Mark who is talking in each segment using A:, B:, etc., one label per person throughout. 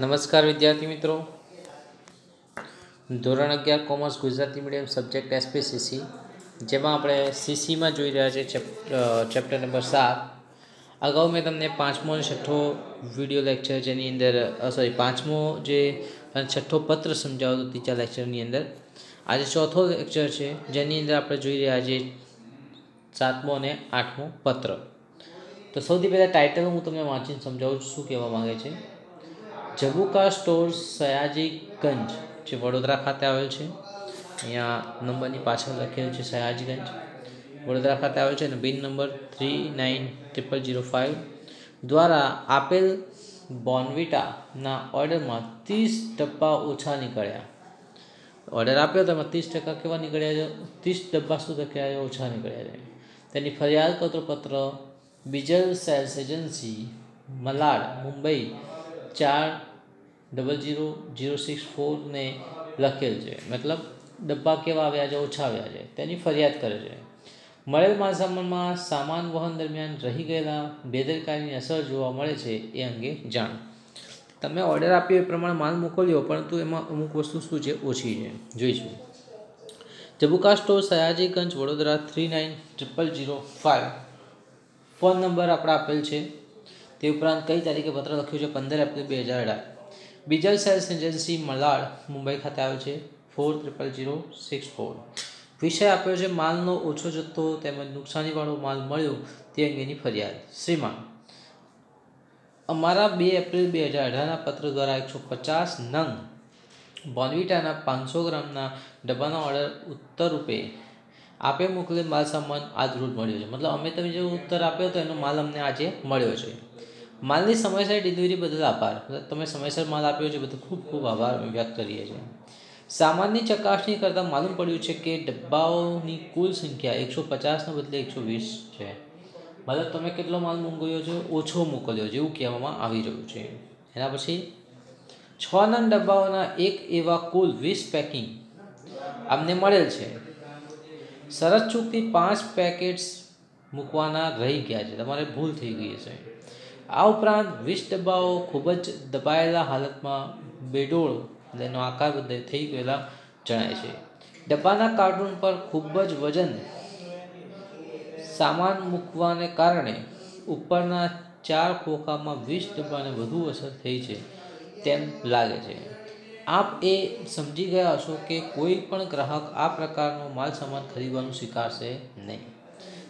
A: નમસ્કાર વિદ્યાર્થી મિત્રો. ધોરણ અગિયાર commerce Gujarati medium subject SPCC જેમાં આપણે સીસીમાં જોઈ રહ્યા છીએ ચેપ્ટર નંબર સાત. અગાઉ મેં તમને પાંચમો અને છઠ્ઠો વીડિયો લેક્ચર જેની અંદર સોરી પાંચમો જે અને છઠ્ઠો પત્ર સમજાવતો ત્રીજા લેક્ચરની અંદર. આજે ચોથો લેક્ચર છે, જેની અંદર આપણે જોઈ રહ્યા છીએ સાતમો અને આઠમો પત્ર. તો સૌથી પહેલાં ટાઇટલ હું તમને વાંચીને સમજાવું છું, શું કહેવા માગે છે. જબુકા સ્ટોર સયાજીગંજ, જે વડોદરા ખાતે આવેલ છે. અહીંયા નંબરની પાછળ લખેલું છે સયાજીગંજ. વડોદરા ખાતે આવેલ છે અને બિન number three nine triple zero five દ્વારા આપેલ બોર્નવિટાના ઓર્ડરમાં ત્રીસ ડબ્બા ઓછા નીકળ્યા. ઓર્ડર આપ્યો તો એમાં ત્રીસ ટકા કેવા નીકળ્યા છે? ત્રીસ ડબ્બા શું છે ઓછા નીકળ્યા છે. તેની ફરિયાદ પત્ર બીજલ સેલ્સ એજન્સી, મલાડ, મુંબઈ ચાર ડબલ જીરો જીરો સિક્સ ફોરને લખેલ છે. મતલબ ડબ્બા કેવા આવ્યા છે, ઓછા આવ્યા છે. તેની ફરિયાદ કરે છે. મળેલ માલસામાનમાં સામાન વહન દરમિયાન રહી ગયેલા બેદરકારીની અસર જોવા મળે છે એ અંગે જાણ. તમે ઓર્ડર આપ્યો એ પ્રમાણે માલ મોકલ્યો, પરંતુ એમાં અમુક વસ્તુ શું છે, ઓછી છે. જોઈશું. Jabuka store Sayajiganj Vadodara three nine triple zero five. Phone number આપણે આપેલ છે. તે ઉપરાંત કઈ તારીખે પત્ર લખ્યું છે? પંદર એપ્રિલ બે હજાર અઢાર. બીજલ સેલ્સ એજન્સી મલાડ, મુંબઈ ખાતે આવ્યો છે. Four triple zero six four. વિષય આપ્યો છે, માલનો ઓછો જથ્થો તેમજ નુકસાનીવાળો માલ મળ્યો તે અંગેની ફરિયાદ. શ્રીમાન, અમારા બે એપ્રિલ બે હજાર અઢારના પત્ર દ્વારા એકસો પચાસ નંગ બોનવિટાના પાંચસો ગ્રામના ડબ્બાનો ઓર્ડર ઉત્તર રૂપે આપે મોકલે માલ સામાન આજ રોજ મળ્યો છે. મતલબ અમે તમે જે ઉત્તર આપ્યો હતો એનો માલ અમને આજે મળ્યો છે. માલની સમયસર ડિલિવરી બદલ આભાર. તમે સમયસર માલ આપ્યો છે બધું ખૂબ ખૂબ આભાર. વ્યક્ત કરીએ છીએ. સામાનની ચકાસણી કરતાં માલુમ પડ્યું છે કે ડબ્બાઓની કુલ સંખ્યા એકસો પચાસના બદલે એકસો વીસ છે. મતલબ તમે કેટલો માલ મોકલ્યો છે, ઓછો મોકલ્યો છે એવું કહેવામાં આવી રહ્યું છે. એના પછી છ નન ડબ્બાઓના એક એવા કુલ વીસ પેકિંગ અમને મળેલ છે. સરસ ચૂકથી પાંચ પેકેટ્સ મૂકવાના રહી ગયા છે. તમારે ભૂલ થઈ ગઈ છે આ ઉપરાંત વીસ ડબ્બાઓ ખૂબ જ દબાયેલા હાલતમાં બેડોળ એનો આકાર બધે થઈ ગયેલા જણાય છે. ડબ્બાના કાર્ટૂન પર ખૂબ જ વજન સામાન મૂકવાને કારણે ઉપરના ચાર ખોખામાં વીસ ડબ્બાને વધુ અસર થઈ છે તેમ લાગે છે. આપ એ સમજી ગયા હશો કે કોઈ પણ ગ્રાહક આ પ્રકારનો માલ સામાન ખરીદવાનું સ્વીકારશે નહીં.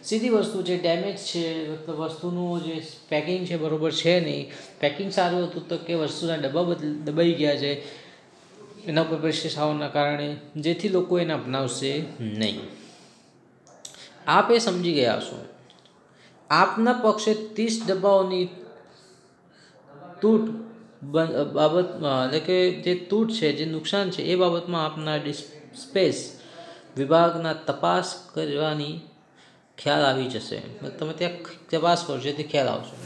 A: સીધી વસ્તુ જે ડેમેજ છે વસ્તુનું જે પેકિંગ છે બરાબર છે નહીં. પેકિંગ સારું હતું તો કે વસ્તુના ડબ્બા બદલ દબાઈ ગયા છે. એના ઉપર પ્રેશર આવવાના કારણે જેથી લોકો એને અપનાવશે નહીં. આપ એ સમજી ગયા છો આપના પક્ષે ત્રીસ ડબ્બાઓની તૂટ બાબતમાં એટલે કે જે તૂટ છે, જે નુકસાન છે, એ બાબતમાં આપના સ્પેસ વિભાગના તપાસ કરવાની ખ્યાલ આવી જશે. તમે ત્યાં તપાસ કરો, જેથી ખ્યાલ આવશે.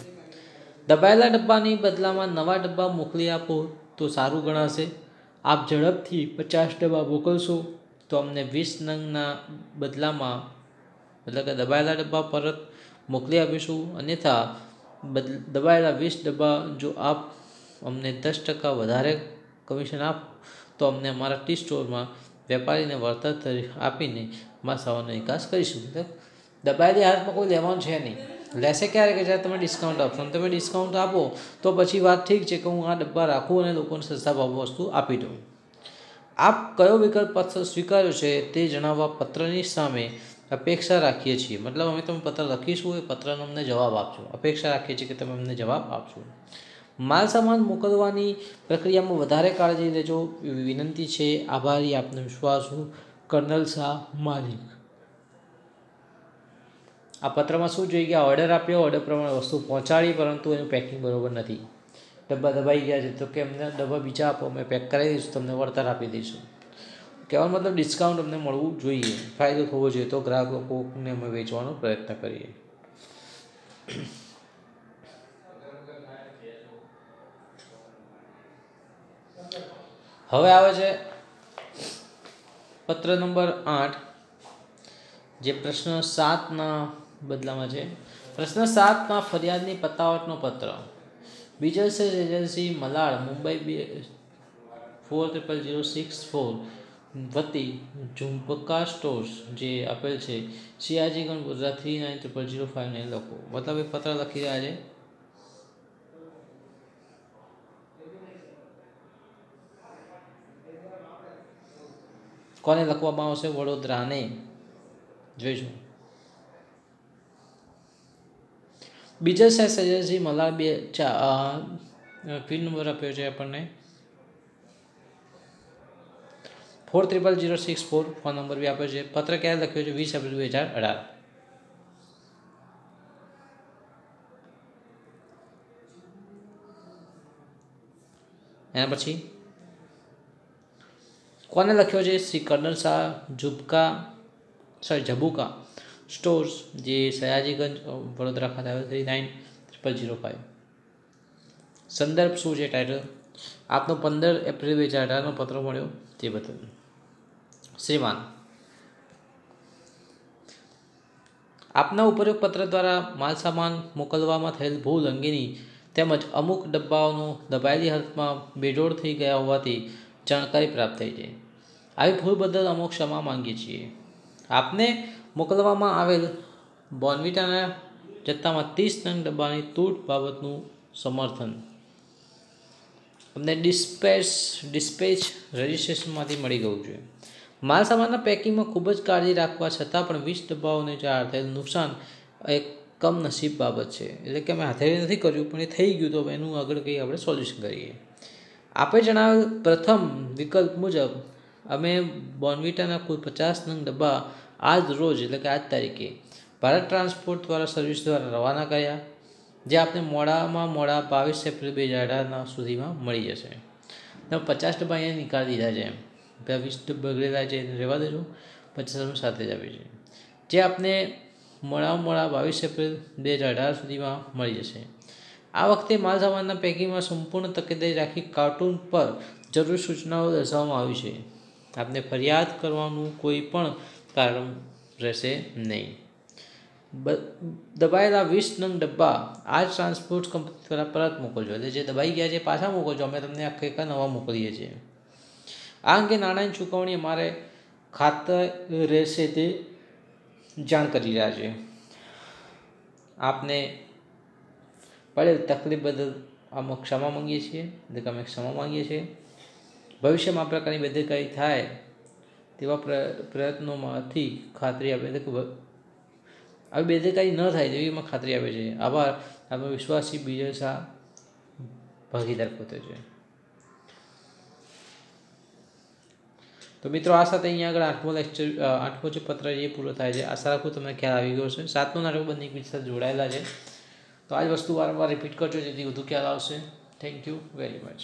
A: દબાયેલા ડબ્બાની બદલામાં નવા ડબ્બા મોકલી આપો, તો સારું ગણાશે. આપ ઝડપથી પચાસ ડબ્બા મોકલશો, તો અમને વીસ નંગના બદલામાં, મતલબ કે દબાયેલા ડબ્બા પરત મોકલી આપીશું. અન્યથા દબાયેલા વીસ ડબ્બા જો આપ અમને દસ ટકા વધારે કમિશન આપો, તો અમને અમારા ટી સ્ટોરમાં વેપારીને વળતર આપીને માસાઓનો નિકાસ કરીશું. દબાયેલી હાલતમાં કોઈ લેવાનું છે નહીં. લેશે ક્યારે કે જ્યારે તમે ડિસ્કાઉન્ટ આપશો? તમે ડિસ્કાઉન્ટ આપો, તો પછી વાત ઠીક છે કે હું આ ડબ્બા રાખું અને લોકોને સસ્તા ભાવ વસ્તુ આપી દઉં. આપ કયો વિકલ્પ સ્વીકાર્યો છે તે જણાવવા પત્રની સામે અપેક્ષા રાખીએ છીએ. મતલબ અમે તમે પત્ર લખીશું, એ પત્રનો અમને જવાબ આપશો. અપેક્ષા રાખીએ છીએ કે તમે અમને જવાબ આપશો. માલ સામાન મોકલવાની પ્રક્રિયામાં વધારે કાળજી લેજો. વિનંતી છે. આભારી આપનો વિશ્વાસુ. કર્નલ શાહ માલિક. આ પત્રમાં શું જોઈએ કે ઓર્ડર આપ્યો ઓર્ડર પ્રમાણે વસ્તુ પહોંચાડી, પરંતુ એનું પેકિંગ બરોબર નથી. ડબ્બા દબાઈ ગયા છે, તો કે અમને ડબ્બા બીજા આપો, અમે પેક કરાવી દઈશું, તમને વળતર આપી દઈશું. કહેવાનો મતલબ ડિસ્કાઉન્ટ અમને મળવું જોઈએ. ફાયદો થવો જોઈએ, તો ગ્રાહક લોકોને અમે વેચવાનો પ્રયત્ન કરીએ. હવે આવે છે પત્ર નંબર આઠ, જે પ્રશ્ન સાતના બદલામાં છે. પ્રશ્ન સાતમાં, ફરિયાદની પતાવટનો પત્ર. વિજય સેલ્સ એજન્સી મલાડ, મુંબઈ બે, four triple zero six four. વતી ઝુંપકા સ્ટોર્સ, જે આપેલ છે, Sayajiganj Gujarat three nine triple zero five nine લખો. મતલબ એ પત્ર લખી રહ્યા છે. કોને લખવામાં આવશે? વડોદરાને. જોઈશું. બીજા સાહેબ સજ્જનસિંહ મલાર બે ચા પિન નંબર આપ્યો છે આપણને. Four triple zero six four phone number બી આપ્યો છે. પત્ર ક્યારે લખ્યો છે? વીસ એપ્રિલ બે હજાર અઢાર. એના પછી, કોને લખ્યો છે? Shri colonel Shah Zubka sorry Zabuka. Stores. જે સયાજીગંજ વડોદરા ખાતે આવે three nine triple zero five. સંદર્ભ શું છે ટાઇટલ આપનો પંદર એપ્રિલ બે હજાર અઢારનો પત્ર મળ્યો તે બદલ. શ્રીમાન, આપના ઉપયોગ પત્ર દ્વારા માલસામાન મોકલવામાં થયેલ ભૂલ અંગેની તેમજ અમુક ડબ્બાઓનો દબાયેલી હાલતમાં બેજોડ થઈ ગયા હોવાથી જાણકારી પ્રાપ્ત થઈ છે. આવી ભૂલ બદલ અમુક ક્ષમા માંગીએ છીએ. આપને મોકલવામાં આવેલ બોર્નવિટાના જથ્થામાં ત્રીસ ટન ડબ્બાની તૂટ બાબતનું સમર્થન. અમને ડિસ્પેચ ડિસ્પેચ રજિસ્ટ્રેશનમાંથી મળી ગયું છે. માલ સામાનના પેકિંગમાં ખૂબ જ કાળજી રાખવા છતાં પણ વીસ ડબ્બાઓને જાહેર થયેલ નુકસાન એક કમનસીબ બાબત છે. એટલે કે અમે હાથે નથી કર્યું, પણ એ થઈ ગયું તો એનું આગળ કંઈ આપણે સોલ્યુશન કરીએ. આપણે જણાવેલ પ્રથમ વિકલ્પ મુજબ, અમે બોર્નવિટાના કુલ પચાસ નંગ ડબ્બા આજ રોજ, એટલે કે આજ તારીખે, ભારત ટ્રાન્સપોર્ટ દ્વારા સર્વિસ દ્વારા રવાના કર્યા, જે આપને મોડામાં મોડા બાવીસ એપ્રિલ બે હજાર અઢારના સુધીમાં મળી જશે. તમે પચાસ ડબ્બા અહીંયા નીકાળી દીધા છે પેલા વીસ ડબ્બા બગડેલા છે એને રહેવા દેજો. પચાસ સાથે જ આવી છે. જે આપને મોડામાં મોડા બાવીસ એપ્રિલ બે હજાર અઢાર સુધીમાં મળી જશે. આ વખતે માલ સામાનના પેકિંગમાં સંપૂર્ણ તકેદારી રાખી કાર્ટૂન પર જરૂરી સૂચનાઓ દર્શાવવામાં આવી છે. આપને ફરિયાદ કરવાનું કોઈ પણ કારણ રહેશે નહીં. દબાયેલા વીસ નંગ ડબ્બા આ જ ટ્રાન્સપોર્ટ કંપની દ્વારા પરત મોકલજો. એટલે જે દબાઈ ગયા છે પાછા મોકલજો. અમે તમને આખે આખા નવા મોકલીએ છીએ. આ અંગે નાણાંની ચૂકવણી અમારે ખાતર રહેશે તે જાણ કરી રહ્યા છે. આપને પડેલ તકલીફ બદલ અમે ક્ષમા માંગીએ છીએ. એટલે કે અમે ક્ષમા માંગીએ છીએ. ભવિષ્યમાં આ પ્રકારની બેદરકારી થાય તેવા પ્રયત્નોમાંથી ખાતરી આપે. છે કે આવી બેદરકારી ન થાય તેવી એમાં ખાતરી આપે છે. આભાર. આપણો વિશ્વાસી બીજો ભાગીદાર પોતે છે. તો મિત્રો, આ સાથે અહીંયા આગળ આઠમો લેક્ચર આઠમો જે પત્ર એ પૂરો થાય છે. આશા રાખું તમને ખ્યાલ આવી ગયો છે સાતમો નાટક બંને એકબીજા સાથે જોડાયેલા છે. તો આ જ વસ્તુ વારંવાર રિપીટ કરજો, જેથી વધુ ખ્યાલ આવશે. Thank you very much